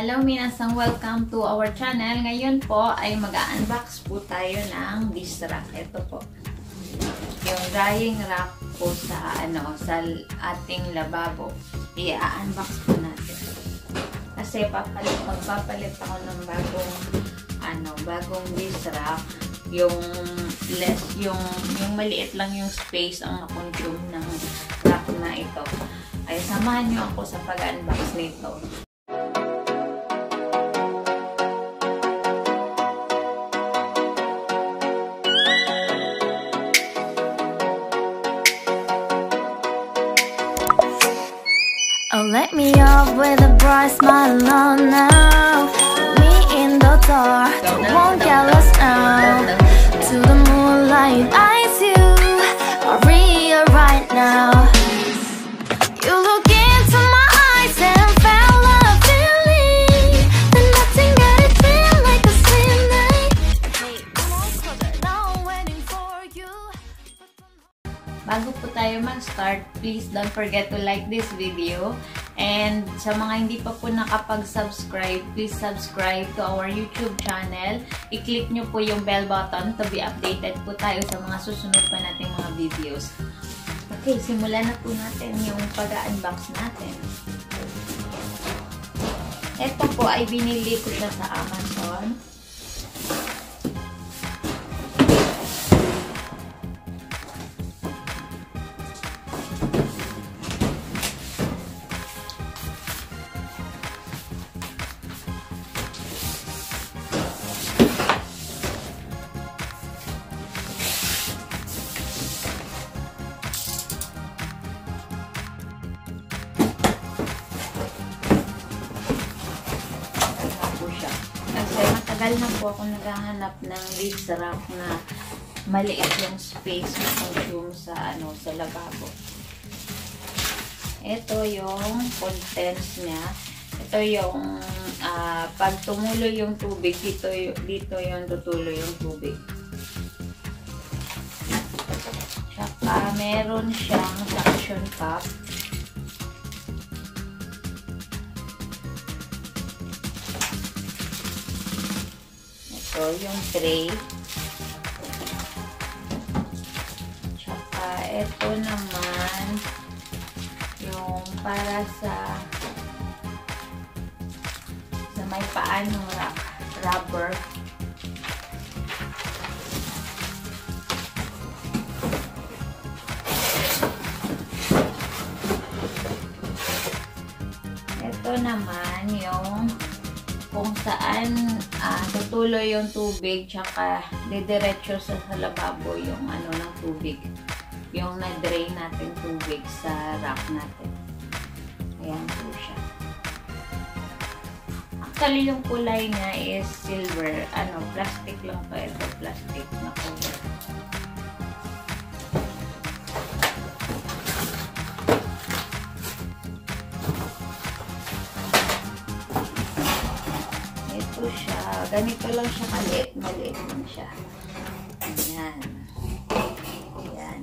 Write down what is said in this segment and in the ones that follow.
Hello minasang, welcome to our channel. Ngayon po ay mag-unbox po tayo ng dish rack. Ito po. Yung drying rack po sa ano sa ating lababo. I-unbox po natin. Kasi papalit, magpapalit ako ng bagong ano, bagong dish rack. Yung less, yung, yung maliit lang yung space ang na-consume ng rack na ito. Ay, samahan niyo ako sa pag-unbox nito. Smile on now. Me in the dark, won't get lost now. To the moonlight, eyes you are real right now. You look into my eyes and felt a feeling. Then nothing got it feel like a slim night. Now waiting for you. Bago po tayo mag-start, please don't forget to like this video. And sa mga hindi pa po nakapag-subscribe, please subscribe to our YouTube channel. I-click nyo po yung bell button to be updated po tayo sa mga susunod pa nating mga videos. Okay, simulan na po natin yung pag-unbox natin. Ito po ay binili ko sa Amazon. Matagal na po ako naghahanap ng dish rack na maliit yung space na consume sa ano sa lababo. Ito yung contents niya. Ito yung ah, pag tumulo yung tubig, dito, dito yung tutulo yung tubig. Tsaka meron siyang suction cup. Ito yung tray. Tsaka ito naman yung para sa sa may ra- rubber. Ito naman yung kung saan ah, tutuloy yung tubig tsaka didiretso sa, sa lababo yung ano ng tubig. Yung na-drain natin tubig sa rack natin. Ayan po siya. Actually, yung kulay niya is silver. Ano, plastic lang pa ito. Plastic na cover. Ito siya. Ganito lang siya maliit. Maliit lang siya. Ayan. Ayan.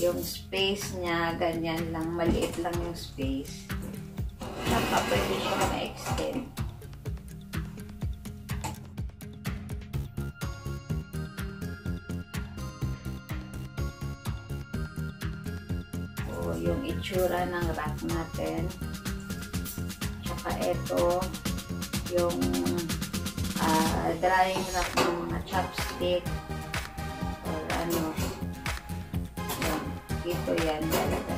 Yung space niya, ganyan lang. Maliit lang yung space. Saka pwede siya ma-extend. Yung itsura ng rack natin. Tsaka ito, yung ah, drying rack ng mga chopstick or ano. Yan. Dito yan lalagay.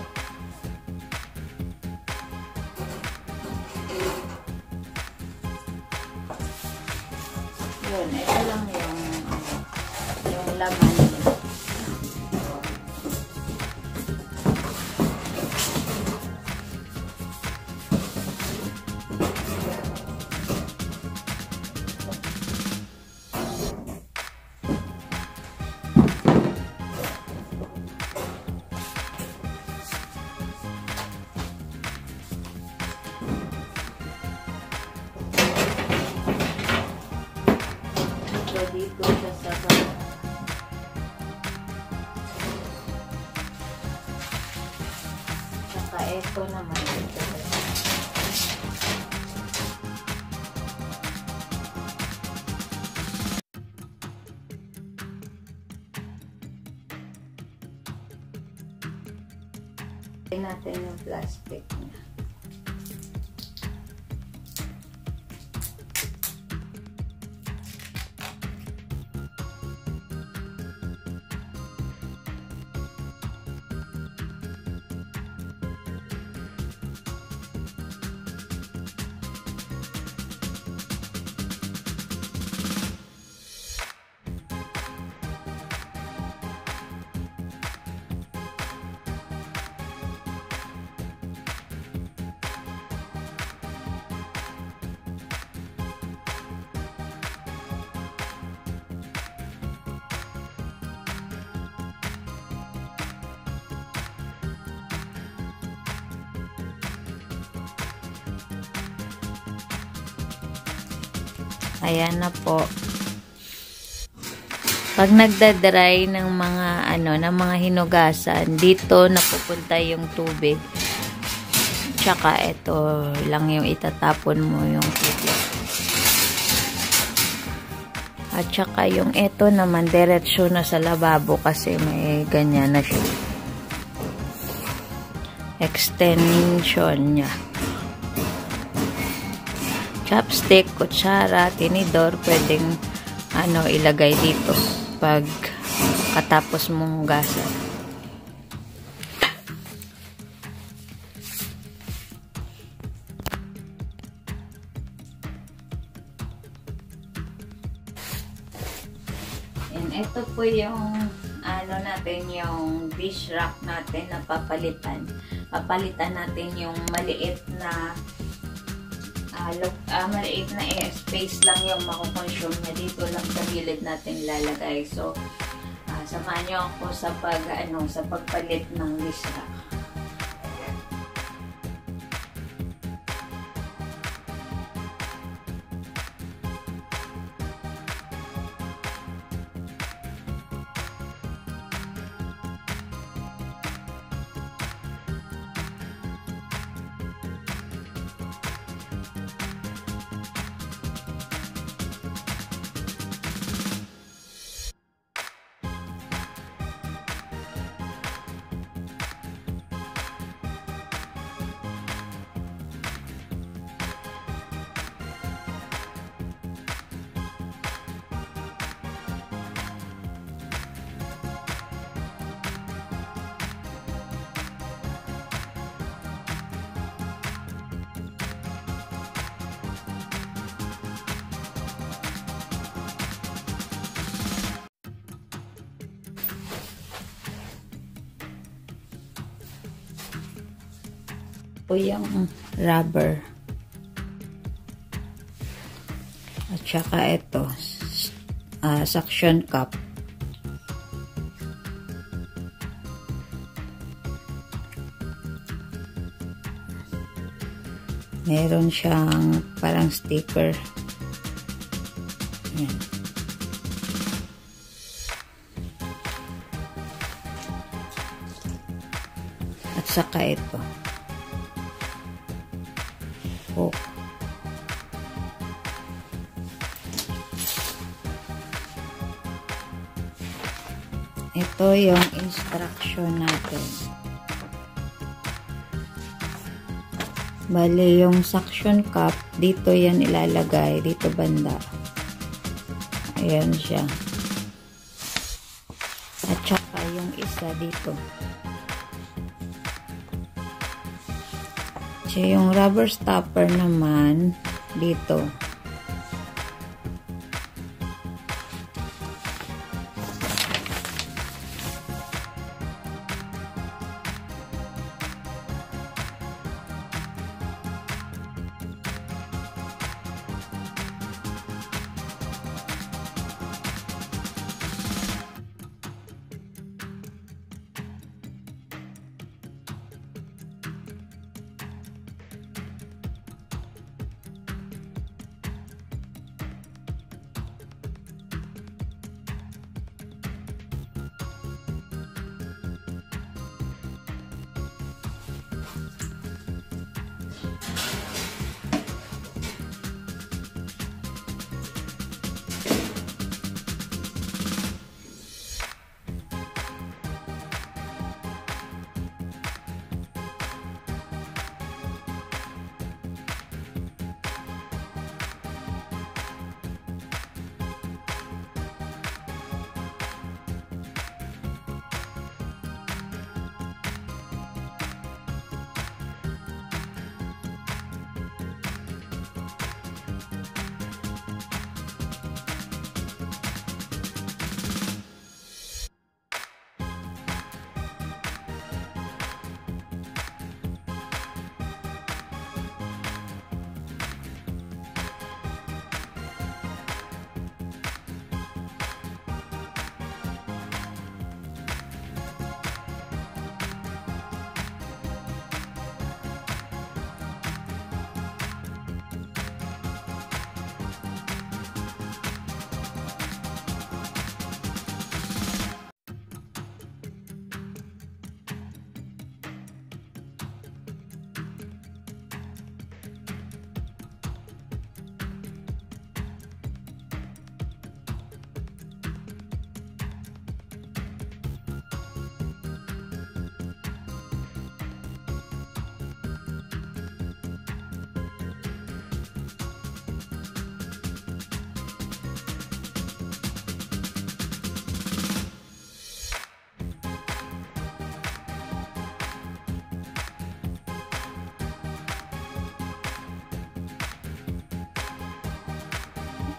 Natin yung plastic Ayan na po. Pag nagda-dry ng mga ano, ng mga hinugasan, dito napupunta yung tubig. Tsaka ito lang yung itatapon mo yung tubig. At tsaka yung ito naman, diretsyo na sa lababo kasi may ganyan na siya. Extension niya chopstick, kutsara, tinidor, pwedeng ano, ilagay dito pag katapos mong hugasan. And ito po yung ano natin yung dish rack natin na papalitan. Papalitan natin yung maliit na uh, look, uh, maliit na air space lang yung makukonsume niya. Dito lang sa gilid natin lalagay. So, uh, samahan niyo ako sa pag, ano, sa pagpalit ng dish rack. Po yung rubber. At saka ito, uh, suction cup. Meron siyang parang sticker. Yan. At saka ito. Po. Ito yung instruction natin. Bale, yung suction cup, dito yan ilalagay. Dito banda. Ayan siya. At saka yung isa dito. So, yung rubber stopper naman, dito.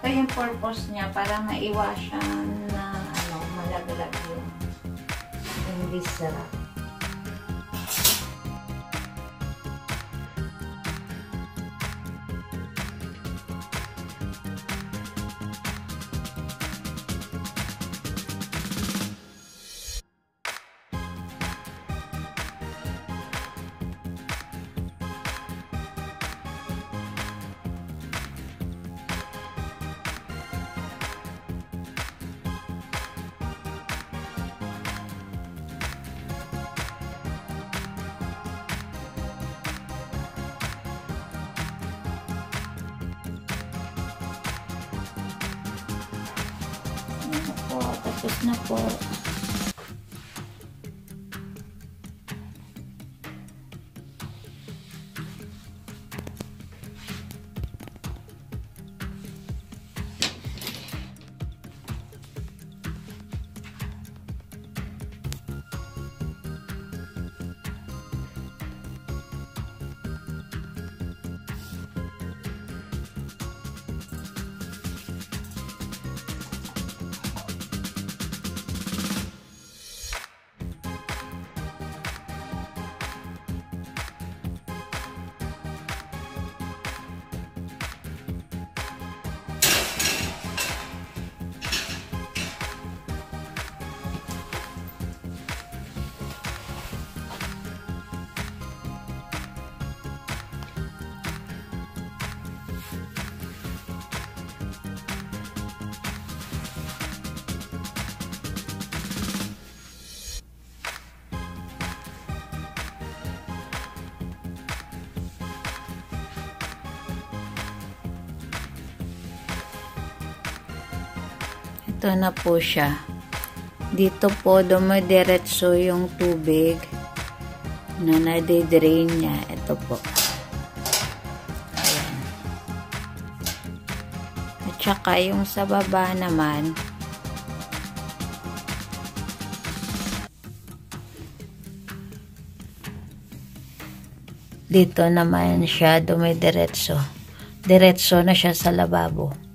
Yung purpose niya para maiwasan na ano, malaglag yung yung disc tapos na po. Ito na po siya. Dito po dumidiretso yung tubig na nade-drain niya. Ito po. Ayan. At saka yung sa baba naman, dito naman siya dumidiretso. Diretso na siya sa lababo.